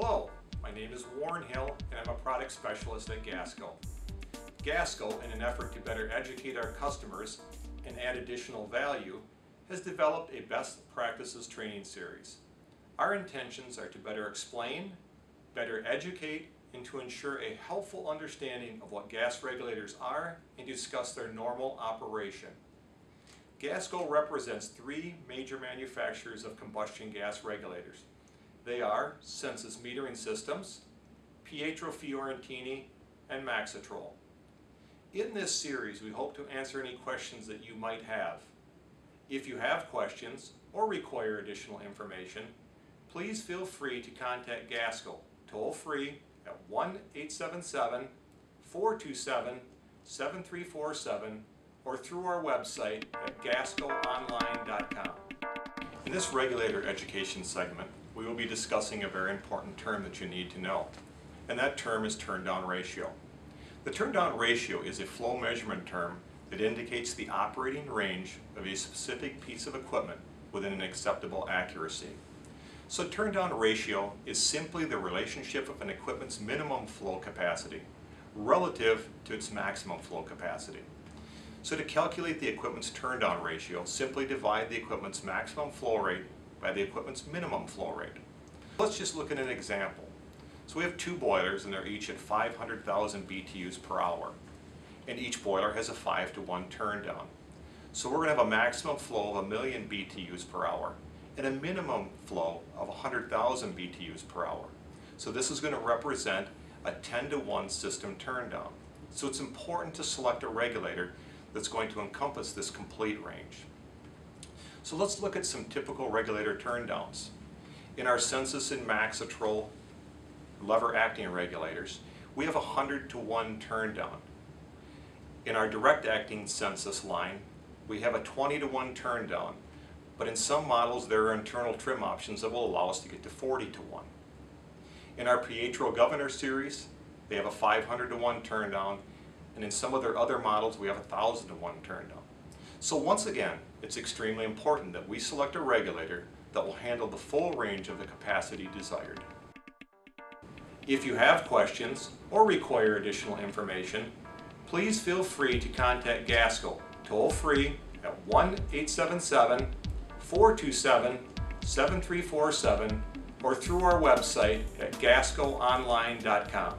Hello, my name is Warren Hill and I'm a product specialist at Gasco. Gasco, in an effort to better educate our customers and add additional value, has developed a best practices training series. Our intentions are to better explain, better educate, and to ensure a helpful understanding of what gas regulators are and discuss their normal operation. Gasco represents three major manufacturers of combustion gas regulators. They are Sensus Metering Systems, Pietro Fiorentini, and Maxitrol. In this series, we hope to answer any questions that you might have. If you have questions or require additional information, please feel free to contact Gasco toll-free at 1-877-427-7347 or through our website at gascoonline.com. In this regulator education segment, will be discussing a very important term that you need to know, and that term is turn-down ratio. The turn-down ratio is a flow measurement term that indicates the operating range of a specific piece of equipment within an acceptable accuracy. So turn-down ratio is simply the relationship of an equipment's minimum flow capacity relative to its maximum flow capacity. So to calculate the equipment's turn-down ratio, simply divide the equipment's maximum flow rate by the equipment's minimum flow rate. Let's just look at an example. So we have two boilers and they're each at 500,000 BTUs per hour. And each boiler has a 5 to 1 turn down. So we're going to have a maximum flow of a million BTUs per hour and a minimum flow of 100,000 BTUs per hour. So this is going to represent a 10 to 1 system turn down. So it's important to select a regulator that's going to encompass this complete range. So let's look at some typical regulator turndowns. In our Sensus and Maxitrol lever acting regulators, we have a 100 to 1 turn down. In our direct acting Sensus line, we have a 20 to 1 turn down but in some models there are internal trim options that will allow us to get to 40 to 1. In our Pietro Governor series, they have a 500 to 1 turn down, and in some of their other models we have a 1000 to 1 turn down. So once again, it's extremely important that we select a regulator that will handle the full range of the capacity desired. If you have questions or require additional information, please feel free to contact Gasco toll free at 1 877 427 7347 or through our website at gascoonline.com.